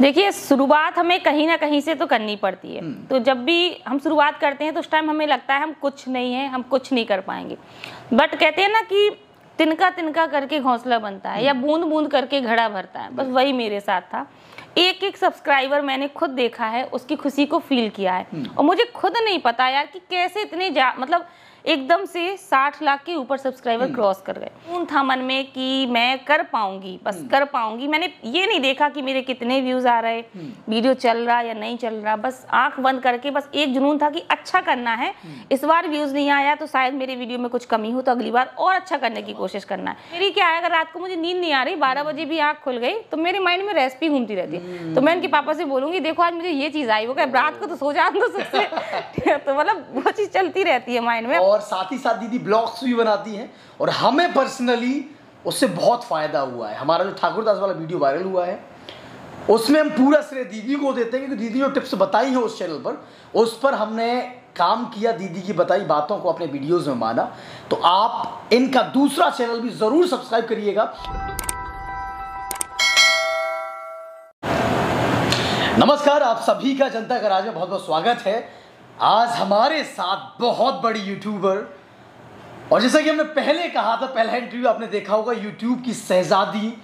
देखिए शुरुआत हमें कहीं ना कहीं से तो करनी पड़ती है। तो जब भी हम शुरुआत करते हैं तो उस टाइम हमें लगता है हम कुछ नहीं है हम कुछ नहीं कर पाएँगे। बट कहते हैं ना कि तिनका तिनका करके घोंसला बनता है या बूंद बूंद करके घड़ा भरता है। बस वही मेरे साथ था। एक एक सब्सक्राइबर मैंने खुद देखा है उसकी खुशी को फील किया है। और मुझे खुद नहीं पता यार कि कैसे इतने जा मतलब एकदम से 60 लाख के ऊपर सब्सक्राइबर क्रॉस कर गए। उन था मन में कि मैं कर पाऊँगी बस कर पाऊँगी। मैंने ये नहीं देखा कि मेरे कितने व्यूज़ आ रहे वीडियो चल रहा या नहीं चल रहा। बस आँख बंद करके बस एक जुनून था कि अच्छा करना है। इस बार व्यूज़ नहीं आया तो शायद मेरे वीडियो में कुछ कमी हो तो अगली बार और अच्छा करने की कोशिश करना है। मेरी क्या है अगर रात को मुझे नींद नहीं आ रही बारह बजे भी आँख खुल गई तो मेरे माइंड में रेसिपी घूमती रहती है। तो मैं उनके पापा से बोलूँगी देखो आज मुझे ये चीज़ आई वो कहे रात को तो सो जा सबसे। चलती रहती है माइंड में। और साथ ही साथ दीदी ब्लॉग्स भी बनाती हैं और हमें पर्सनली उससे बहुत फ़ायदा हुआ है। हमारा जो ठाकुरदास वाला वीडियो वायरल हुआ है, उसमें हम पूरा श्रेय दीदी को देते हैं, क्योंकि दीदी जो टिप्स बताई हैं उस चैनल पर। उस पर हमने काम किया, दीदी की बताई बातों को अपने वीडियोस में माना। तो आप इनका दूसरा चैनल भी ज़रूर सब्सक्राइब करिएगा। नमस्कार, आप सभी का जनता का राज में बहुत बहुत स्वागत है। आज हमारे साथ बहुत बड़ी यूट्यूबर और जैसा कि हमने पहले कहा था, पहला इंटरव्यू आपने देखा होगा यूट्यूब की शहजादी,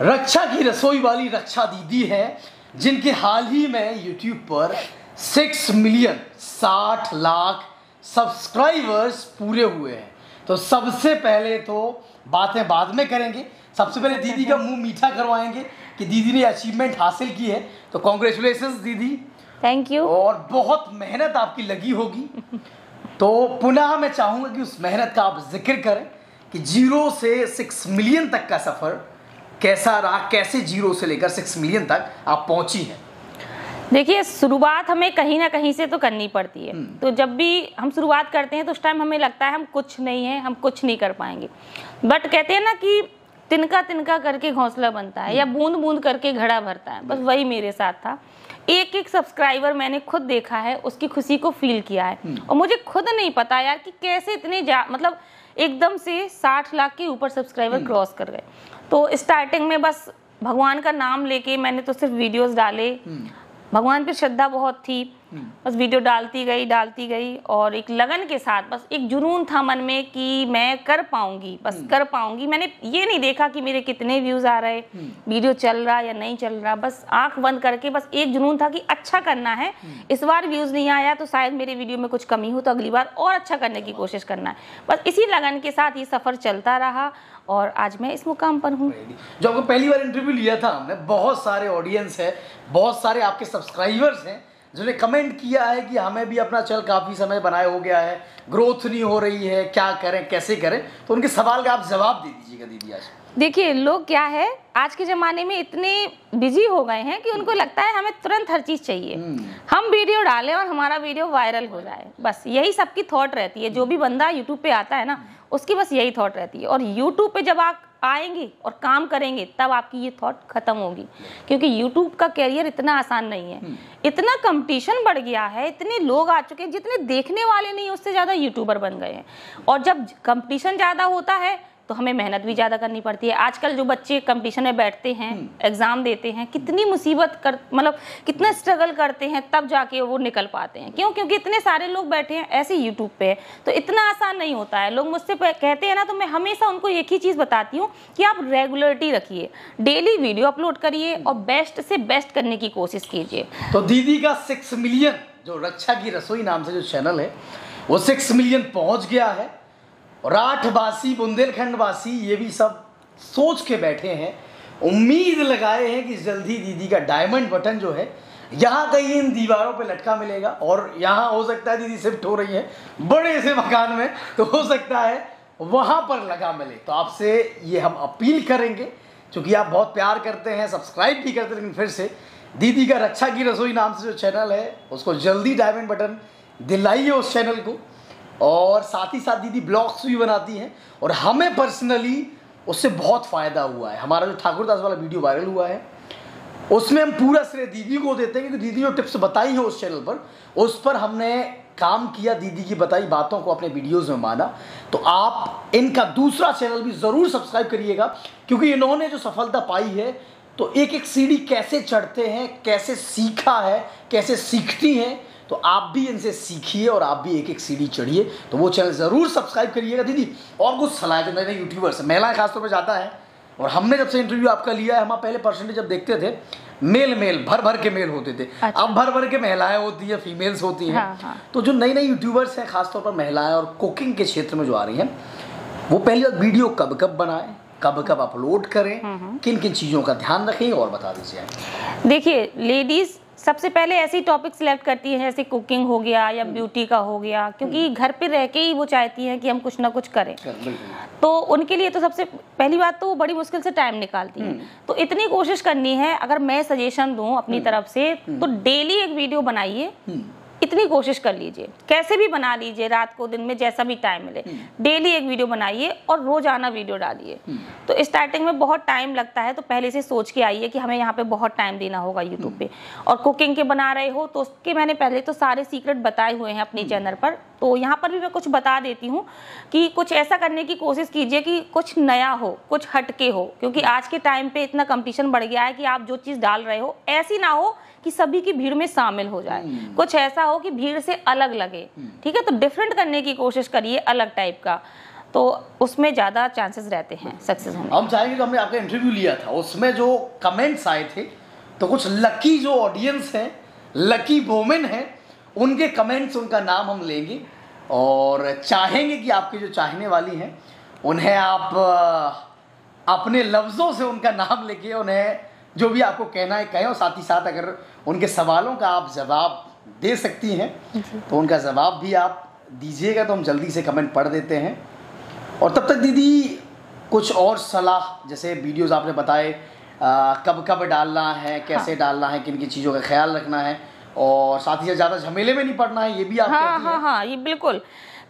रक्षा की रसोई वाली रक्षा दीदी है, जिनके हाल ही में यूट्यूब पर सिक्स मिलियन साठ लाख सब्सक्राइबर्स पूरे हुए हैं। तो सबसे पहले तो बातें बाद में करेंगे। सबसे पहले दीदी का मुँह मीठा करवाएँगे कि दीदी ने अचीवमेंट हासिल की है। तो कॉन्ग्रेचुलेशन दीदी। थैंक यू और बहुत मेहनत आपकी लगी होगी। तो पुनः मैं चाहूँगा कि उस मेहनत का आप ज़िक्र करें कि ज़ीरो से सिक्स मिलियन तक का सफ़र कैसा रहा कैसे ज़ीरो से लेकर सिक्स मिलियन तक आप पहुँची हैं। देखिए शुरुआत हमें कहीं ना कहीं से तो करनी पड़ती है। तो जब भी हम शुरुआत करते हैं तो उस टाइम हमें लगता है हम कुछ नहीं है हम कुछ नहीं कर पाएँगे। बट कहते हैं ना कि तिनका तिनका करके घोंसला बनता है या बूंद बूंद करके घड़ा भरता है। बस वही मेरे साथ था। एक एक सब्सक्राइबर मैंने खुद देखा है उसकी खुशी को फील किया है। और मुझे खुद नहीं पता यार कि कैसे इतने जा मतलब एकदम से 60 लाख के ऊपर सब्सक्राइबर क्रॉस कर गए। तो स्टार्टिंग में बस भगवान का नाम लेके मैंने तो सिर्फ़ वीडियोस डाले। भगवान पर श्रद्धा बहुत थी। बस वीडियो डालती गई डालती गई और एक लगन के साथ बस एक जुनून था मन में कि मैं कर पाऊँगी बस कर पाऊँगी। मैंने ये नहीं देखा कि मेरे कितने व्यूज़ आ रहे वीडियो चल रहा या नहीं चल रहा बस आँख बंद करके बस एक जुनून था कि अच्छा करना है। इस बार व्यूज़ नहीं आया तो शायद मेरे वीडियो में कुछ कमी हो तो अगली बार और अच्छा करने की कोशिश करना है। बस इसी लगन के साथ ये सफ़र चलता रहा और आज मैं इस मुकाम पर हूँ। जो आपको पहली बार इंटरव्यू लिया था हमने बहुत सारे ऑडियंस है बहुत सारे आपके सब्सक्राइबर्स हैं जिन्होंने कमेंट किया है कि हमें भी अपना चल काफ़ी समय बनाए हो गया है ग्रोथ नहीं हो रही है क्या करें कैसे करें? तो उनके सवाल का आप जवाब दे दीजिएगा दीदी आज। देखिए लोग क्या है आज के ज़माने में इतने बिज़ी हो गए हैं कि उनको लगता है हमें तुरंत हर चीज़ चाहिए। हम वीडियो डालें और हमारा वीडियो वायरल हो जाए। बस यही सबकी थॉट रहती है। जो भी बंदा यूट्यूब पे आता है ना उसकी बस यही थॉट रहती है। और यूट्यूब पे जब आप आएँगे और काम करेंगे तब आपकी ये थॉट खत्म होगी। क्योंकि यूट्यूब का कैरियर इतना आसान नहीं है। इतना कंपटीशन बढ़ गया है इतने लोग आ चुके हैं जितने देखने वाले नहीं उससे ज़्यादा यूट्यूबर बन गए हैं। और जब कंपटीशन ज़्यादा होता है तो हमें मेहनत भी ज़्यादा करनी पड़ती है। आजकल जो बच्चे कंपटीशन में बैठते हैं एग्ज़ाम देते हैं कितनी मुसीबत कर मतलब कितना स्ट्रगल करते हैं तब जाके वो निकल पाते हैं। क्यों? क्योंकि इतने सारे लोग बैठे हैं ऐसे यूट्यूब पे तो इतना आसान नहीं होता है। लोग मुझसे कहते हैं ना तो मैं हमेशा उनको एक ही चीज़ बताती हूँ कि आप रेगुलरिटी रखिए डेली वीडियो अपलोड करिए और बेस्ट से बेस्ट करने की कोशिश कीजिए। तो दीदी का सिक्स मिलियन जो रक्षा की रसोई नाम से जो चैनल है वो सिक्स मिलियन पहुँच गया है। राठवासी बुंदेलखंड वासी ये भी सब सोच के बैठे हैं। उम्मीद लगाए हैं कि जल्दी दीदी का डायमंड बटन जो है, यहाँ कहीं इन दीवारों पे लटका मिलेगा। और यहाँ हो सकता है दीदी शिफ्ट हो रही है, बड़े से मकान में तो हो सकता है वहाँ पर लगा मिले। तो आपसे ये हम अपील करेंगे, क्योंकि आप बहुत प्यार करते हैं सब्सक्राइब भी करते हैं, लेकिन फिर से दीदी का रक्षा की रसोई नाम से जो चैनल है, उसको जल्दी डायमंड बटन दिलाइए उस चैनल को। और साथ ही साथ दीदी ब्लॉग्स भी बनाती हैं और हमें पर्सनली उससे बहुत फ़ायदा हुआ है। हमारा जो ठाकुरदास वाला वीडियो वायरल हुआ है, उसमें हम पूरा श्रेय दीदी को देते हैं, क्योंकि दीदी जो टिप्स बताई हैं उस चैनल पर, उस पर हमने काम किया, दीदी की बताई बातों को अपने वीडियोस में माना। तो आप इनका दूसरा चैनल भी ज़रूर सब्सक्राइब करिएगा, क्योंकि इन्होंने जो सफलता पाई है तो एक एक सीढ़ी कैसे चढ़ते हैं, कैसे सीखा है, कैसे सीखती हैं तो आप भी इनसे सीखिए और आप भी एक एक सीढ़ी चढ़िए। तो वो चैनल ज़रूर सब्सक्राइब करिएगा दीदी। और कुछ सलाह जो नए नए यूट्यूबर्स महिलाएँ खासतौर पर जाता है और हमने जब से इंटरव्यू आपका लिया है हम पहले परसेंटेज जब देखते थे मेल मेल भर भर के मेल होते थे। अच्छा। अब भर भर के महिलाएँ होती है फीमेल्स होती हैं। हाँ, हाँ। तो जो नई नई यूट्यूबर्स हैं खासतौर पर महिलाएँ और कुकिंग के क्षेत्र में जो आ रही हैं वो पहली बात वीडियो कब कब बनाएँ कब कब अपलोड करें किन किन चीज़ों का ध्यान रखें और बता दीजिए। देखिए लेडीज़ सबसे पहले ऐसी टॉपिक सिलेक्ट करती है जैसे कुकिंग हो गया या ब्यूटी का हो गया क्योंकि घर पे रह के ही वो चाहती हैं कि हम कुछ ना कुछ करें। तो उनके लिए तो सबसे पहली बात तो वो बड़ी मुश्किल से टाइम निकालती है। तो इतनी कोशिश करनी है अगर मैं सजेशन दूँ अपनी तरफ़ से तो डेली एक वीडियो बनाइए। इतनी कोशिश कर लीजिए। कैसे भी बना लीजिए रात को दिन में जैसा भी टाइम मिले। डेली एक वीडियो बनाइए और रोज़ाना वीडियो डालिए। तो स्टार्टिंग में बहुत टाइम लगता है तो पहले से सोच के आइए कि हमें यहाँ पे बहुत टाइम देना होगा यूट्यूब पे। और कुकिंग के बना रहे हो तो उसके मैंने पहले तो सारे सीक्रेट बताए हुए हैं अपने चैनल पर। तो यहाँ पर भी मैं कुछ बता देती हूँ कि कुछ ऐसा करने की कोशिश कीजिए कि कुछ नया हो कुछ हटके हो क्योंकि आज के टाइम पे इतना कंपटीशन बढ़ गया है कि आप जो चीज़ डाल रहे हो ऐसी ना हो कि सभी की भीड़ में शामिल हो जाए। कुछ ऐसा हो कि भीड़ से अलग लगे। ठीक है? तो डिफरेंट करने की कोशिश करिए अलग टाइप का। तो उसमें ज़्यादा चांसेस रहते हैं सक्सेस होने। हम चाहेंगे कि हमने आपका इंटरव्यू लिया था। उसमें जो कमेंट्स आए थे तो कुछ लकी जो ऑडियंस हैं लकी वोमेन हैं उनके कमेंट्स उनका नाम हम लेंगे। और चाहेंगे कि आपके जो चाहने वाली हैं उन्हें आप अपने लफ्ज़ों से उनका नाम लेके उन्हें जो भी आपको कहना है कहें। और साथ ही साथ अगर उनके सवालों का आप जवाब दे सकती हैं तो उनका जवाब भी आप दीजिएगा तो हम जल्दी से कमेंट पढ़ देते हैं। और तब तक दीदी कुछ और सलाह जैसे वीडियोस आपने बताए आ, कब कब डालना है कैसे हाँ। डालना है किन किन चीज़ों का ख्याल रखना है और साथ ही साथ ज़्यादा झमेले में नहीं पड़ना है ये भी आप हाँ हाँ हाँ। ये बिल्कुल।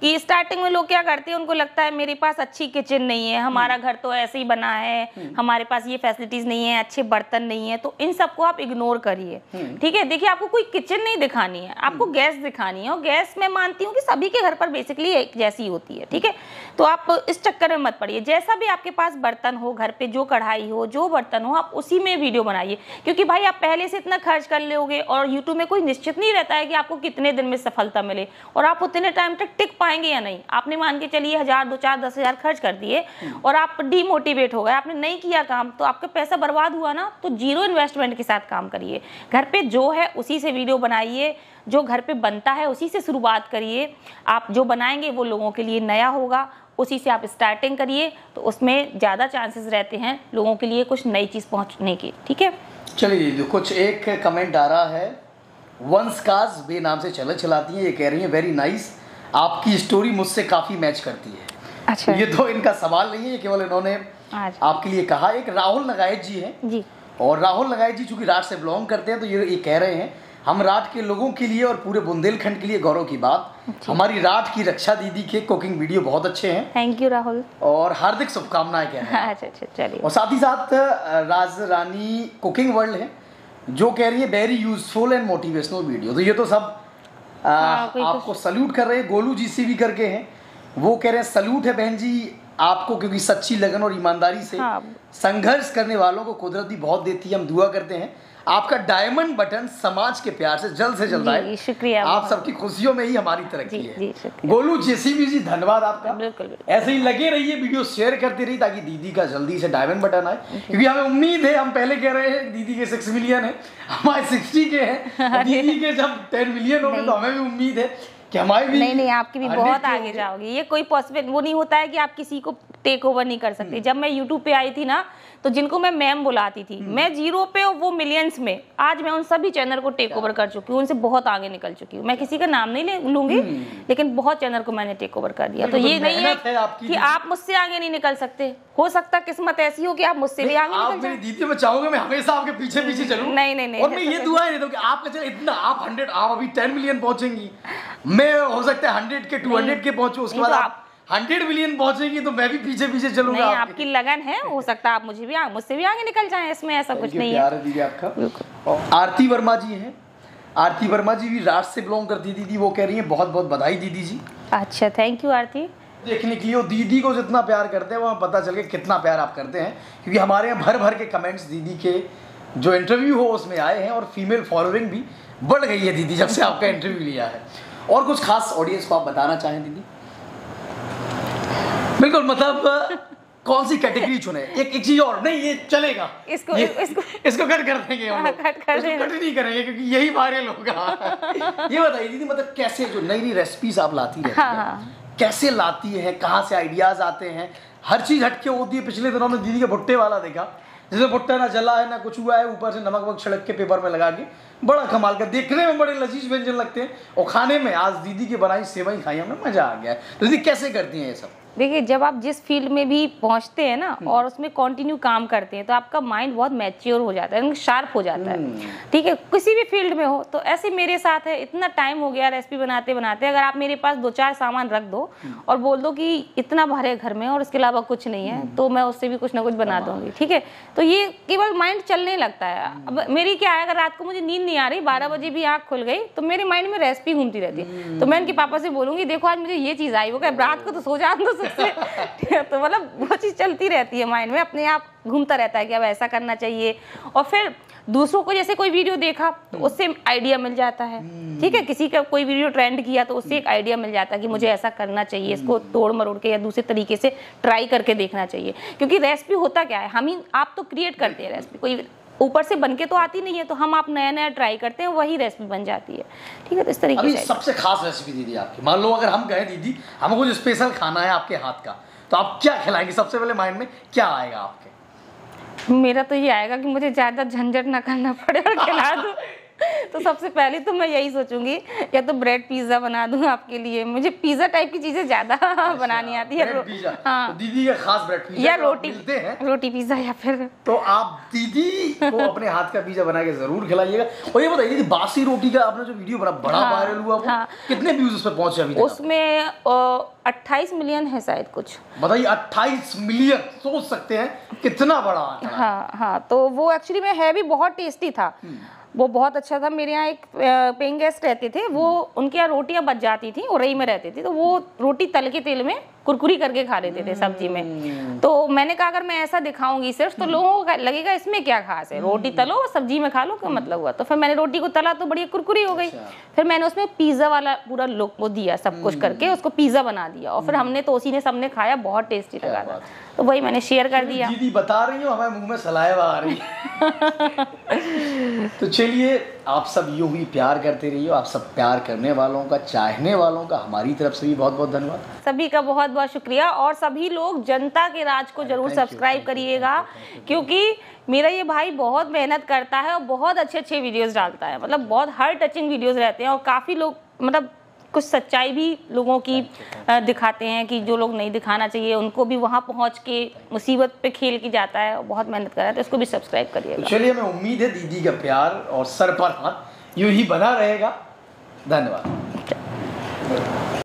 कि स्टार्टिंग में लोग क्या करते हैं उनको लगता है मेरे पास अच्छी किचन नहीं है हमारा घर तो ऐसे ही बना है हमारे पास ये फैसिलिटीज़ नहीं है अच्छे बर्तन नहीं है तो इन सबको आप इग्नोर करिए। ठीक है देखिए आपको कोई किचन नहीं दिखानी है आपको गैस दिखानी है और गैस मैं मानती हूँ कि सभी के घर पर बेसिकली एक जैसी होती है ठीक है? तो आप इस चक्कर में मत पड़िए। जैसा भी आपके पास बर्तन हो घर पे जो कढ़ाई हो जो बर्तन हो आप उसी में वीडियो बनाइए। क्योंकि भाई आप पहले से इतना खर्च कर लोगे और यूट्यूब में कोई निश्चित नहीं रहता है कि आपको कितने दिन में सफलता मिले। और आप उतने टाइम तक टिक पाएँगे या नहीं। आपने मान के चलिए हज़ार दो चार दस हज़ार खर्च कर दिए और आप डीमोटिवेट हो गए आपने नहीं किया काम तो आपका पैसा बर्बाद हुआ ना तो ज़ीरो इन्वेस्टमेंट के साथ काम करिए। घर पे जो है उसी से वीडियो बनाइए। जो घर पे बनता है उसी से शुरुआत करिए। आप जो बनाएँगे वो लोगों के लिए नया होगा। उसी से आप स्टार्टिंग करिए तो उसमें ज़्यादा चांसेस रहते हैं लोगों के लिए कुछ नई चीज़ पहुँचने की ठीक है? चलिए कुछ एक कमेंट आ रहा है वंस काज बे नाम से चैनल चलाती हैं ये कह रही हैं वेरी नाइस आपकी स्टोरी मुझसे काफ़ी मैच करती है। अच्छा। ये तो इनका सवाल नहीं है केवल इन्होंने आपके लिए कहा। एक राहुल नगायत जी हैं। जी। और राहुल नगायत जी चूँकि राठ से बिलोंग करते हैं तो ये ये कह रहे हैं हम राठ के लोगों के लिए और पूरे बुंदेलखंड के लिए गौरव की बात। हमारी राठ की रक्षा दीदी के कुकिंग वीडियो बहुत अच्छे हैं। थैंक यू राहुल और हार्दिक शुभकामनाएँ क्या हैं। अच्छा अच्छा चलिए। और साथ ही साथ राज रानी कुकिंग वर्ल्ड है जो कह रही है very useful and motivational video तो ये तो सब अ, हाँ, आपको सल्यूट कर रहे हैं गोलू जी सी भी करके हैं। वो कह रहे हैं सल्यूट है बहन जी आपको क्योंकि सच्ची लगन और ईमानदारी से हाँ। संघर्ष करने वालों को कुदरत भी बहुत देती है हम दुआ करते हैं। आपका डायमंड बटन समाज के प्यार से जल्द से जल्द आए। शुक्रिया आप सबकी खुशियों में ही हमारी तरक्की है। जी। गोलू जेसीबी जी धन्यवाद आपका। बिल्कुल। ऐसे ही लगे रहिए वीडियो शेयर करते रहिए ताकि दीदी का जल्दी से डायमंड बटन आए। क्योंकि हमें उम्मीद है हम पहले कह रहे हैं दीदी के सिक्स मिलियन है। हमारे सिक्सटी के हैं। दीदी के जब टेन मिलियन हो गए तो हमें भी उम्मीद है कि हमारी भी नहीं नहीं आपकी भी बहुत आगे। जाओगे। ये कोई पॉसिबल वो नहीं होता है कि आप किसी को टेक ओवर नहीं कर सकते। जब मैं यूट्यूब पे आई थी ना तो जिनको मैं मैम बुलाती थी मैं ज़ीरो पे और वो मिलियंस में। आज मैं उन सभी चैनल को टेक ओवर कर चुकी हूँ उनसे बहुत आगे निकल चुकी हूँ। मैं किसी का नाम नहीं लूँगी लेकिन बहुत चैनल को मैंने टेक ओवर कर दिया। तो ये नहीं है कि आप मुझसे आगे नहीं निकल सकते। हो सकता किस्मत ऐसी हो कि आप मुझसे भी आगे आप निकल मेरी जाए दीदी मैं चाहूँगा मैं हमेशा आपके पीछे पीछे चलूँ। नहीं, नहीं, नहीं, और मैं ये दुआ देता हूँ कि आपका चलो इतना आप हंड्रेड आप अभी टेन मिलियन पहुंचेंगी। मैं हो सकता है हंड्रेड के टू हंड्रेड के पहुंचू उसके बाद तो आप हंड्रेड मिलियन पहुंचेंगी तो मैं भी पीछे पीछे नहीं चलूँगा आपकी लगन है हो सकता है आप मुझे भी मुझसे भी आगे निकल जाए इसमें ऐसा कुछ नहीं है। दीदी आपका। आरती वर्मा जी हैं। आरती वर्मा जी भी राज से बिलोंग करती दीदी वो कह रही हैं बहुत बहुत बधाई दीदी जी। अच्छा थैंक यू आरती। देखने के लिए वो दीदी को जितना प्यार करते हैं वहाँ पता चल गया कितना प्यार आप करते हैं क्योंकि हमारे यहाँ भर भर के कमेंट्स दीदी के जो इंटरव्यू हो उसमें आए हैं और फीमेल फॉलोइंग भी बढ़ गई है दीदी जब से आपका इंटरव्यू लिया है। और कुछ खास ऑडियंस को आप बताना चाहें दीदी? बिल्कुल मतलब कौन सी कैटेगरी चुने? एक एक चीज़ और। नहीं ये चलेगा। इसको- ये, इसको- इसको कट कर देंगे हम हाँ, लोग। कट कर इसको कट नहीं करेंगे क्योंकि यही वायरल होगा। ये बताइए दीदी मतलब कैसे जो नई नई रेसिपीज़ आप लाती रहती हाँ, हैं? हाँ। कैसे लाती है? कहाँ से आइडियाज़ आते हैं? हर चीज़ हटके होती है। पिछले दिनों में दीदी के भुट्टे वाला देखा। जिसमें भुट्टा ना जला है ना कुछ हुआ है ऊपर से नमक वमक छिड़क के पेपर में लगा के। बड़ा कमाल का। देखने में बड़े लजीज व्यंजन लगते हैं। और खाने में आज दीदी की बनाई सेवई खाई हमने मज़ा आ गया। है तो दीदी कैसे करती हैं ये सब? देखिए जब आप जिस फ़ील्ड में भी पहुँचते हैं ना और उसमें कंटिन्यू काम करते हैं तो आपका माइंड बहुत मैच्योर हो जाता है शार्प हो जाता है। ठीक है किसी भी फ़ील्ड में हो तो ऐसे मेरे साथ है इतना टाइम हो गया रेसिपी बनाते बनाते अगर आप मेरे पास दो चार सामान रख दो और बोल दो कि इतना भरे घर में और इसके अलावा कुछ नहीं है तो मैं उससे भी कुछ ना कुछ बना दूँगी ठीक है? तो ये केवल माइंड चलने लगता है। अब मेरी क्या है अगर रात को मुझे नींद नहीं आ रही बारह बजे भी आँख खुल गई तो मेरे माइंड में रेसिपी घूमती रहती है। तो मैं इनके पापा से बोलूँगी देखो आज मुझे ये चीज़ आई वो कहे रात को तो सो जा सबसे तो मतलब वो चीज़ चलती रहती है माइंड में अपने आप घूमता रहता है कि अब ऐसा करना चाहिए। और फिर दूसरों को जैसे कोई वीडियो देखा तो उससे आइडिया मिल जाता है। ठीक है किसी का कोई वीडियो ट्रेंड किया तो उससे एक आइडिया मिल जाता है कि मुझे ऐसा करना चाहिए इसको तोड़ मरोड़ के या दूसरे तरीके से ट्राई करके देखना चाहिए। क्योंकि रेसिपी होता क्या है? हम ही आप तो क्रिएट करते हैं रेसिपी कोई ऊपर से बन के तो आती नहीं है तो हम आप नया नया ट्राई करते हैं वही रेसिपी बन जाती है। ठीक है तो इस तरीके से सबसे खास रेसिपी दीदी आपकी। मान लो अगर हम कहें दीदी हमें कुछ स्पेशल खाना है आपके हाथ का तो आप क्या खिलाएँगे? सबसे पहले माइंड में क्या आएगा आपके? मेरा तो ये आएगा कि मुझे ज़्यादा झंझट ना करना पड़े और खिला दूँ। तो सबसे पहले तो मैं यही सोचूँगी या तो ब्रेड पिज़्ज़ा बना दूँ आपके लिए। मुझे पिज़्ज़ा टाइप की चीज़ें ज़्यादा बनानी आती है। हाँ। तो दीदी का खास ब्रेड पिज्जा या रोटी रोटी पिज़्ज़ा या फिर तो आप दीदी को अपने हाथ का पिज्जा बना के ज़रूर खिलाइएगा। और ये बताइए दीदी बासी रोटी का आपने जो वीडियो बना बड़ा हाँ, वायरल हुआ वो हाँ। कितने व्यूज़ उस पर पहुँचे अभी उसमें अट्ठाईस मिलियन है शायद कुछ। बताइए 28 मिलियन सोच सकते हैं कितना बड़ा हाँ। हाँ तो वो एक्चुअली में है भी बहुत टेस्टी था। वो बहुत अच्छा था। मेरे यहाँ एक पेइंग गेस्ट रहते थे। वो, उनके यहाँ रोटियाँ बच जाती थी उरई में रहते थे। तो वो रोटी तल के तेल में कुरकुरी करके खा लेते थे सब्ज़ी में। तो मैंने कहा अगर मैं ऐसा दिखाऊँगी सिर्फ़ तो लोगों को लगेगा इसमें क्या खास है? रोटी तलो और सब्ज़ी में खा लो क्या मतलब हुआ? तो फिर मैंने रोटी को तला तो बढ़िया कुरकुरी हो गई। फिर मैंने उसमें पिज्जा वाला पूरा लुक वो दिया सब कुछ करके उसको पिज्जा बना दिया। और फिर हमने तो उसी ने सबने खाया बहुत टेस्टी लगा था। तो वही मैंने शेयर कर दिया। दीदी बता रही हो हमें मुँह में सलाइवा आ रही तो चलिए आप सब यूँ ही प्यार करते रहिए आप सब प्यार करने वालों का चाहने वालों का हमारी तरफ़ से भी बहुत बहुत धन्यवाद। सभी का बहुत बहुत शुक्रिया और सभी लोग जनता के राज को ज़रूर सब्सक्राइब करिएगा क्योंकि मेरा ये भाई बहुत मेहनत करता है और बहुत अच्छे अच्छे वीडियोस डालता है। मतलब बहुत हर टचिंग वीडियोस रहते हैं और काफ़ी लोग मतलब कुछ सच्चाई भी लोगों की दिखाते हैं कि जो लोग नहीं दिखाना चाहिए उनको भी वहाँ पहुँच के मुसीबत पे खेल के जाता है और बहुत मेहनत कर रहा है तो इसको भी सब्सक्राइब तो करिएगा चलिए हमें उम्मीद है दीदी का प्यार और सर पर हाथ यू ही बना रहेगा। धन्यवाद।